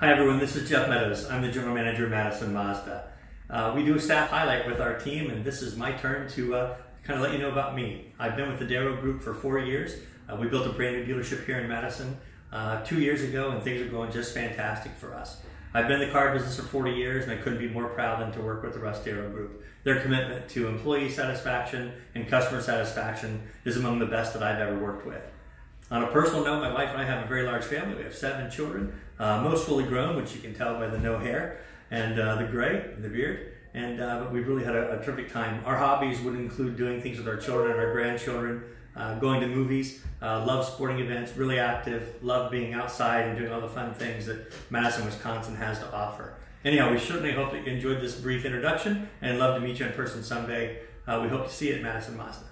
Hi everyone, this is Jeff Meadows. I'm the General Manager of Madison Mazda. Uh, we do a staff highlight with our team and this is my turn to uh, kind of let you know about me. I've been with the Darrow Group for four years. Uh, we built a brand new dealership here in Madison uh, two years ago and things are going just fantastic for us. I've been in the car business for 40 years and I couldn't be more proud than to work with the Russ Darrow Group. Their commitment to employee satisfaction and customer satisfaction is among the best that I've ever worked with. On a personal note, my wife and I have a very large family. We have seven children, uh, most fully grown, which you can tell by the no hair and uh, the gray and the beard. And uh, but we've really had a, a, terrific time. Our hobbies would include doing things with our children and our grandchildren, uh, going to movies, uh, love sporting events, really active, love being outside and doing all the fun things that Madison, Wisconsin has to offer. Anyhow, we certainly hope that you enjoyed this brief introduction and love to meet you in person someday. Uh, we hope to see you at Madison Mazda.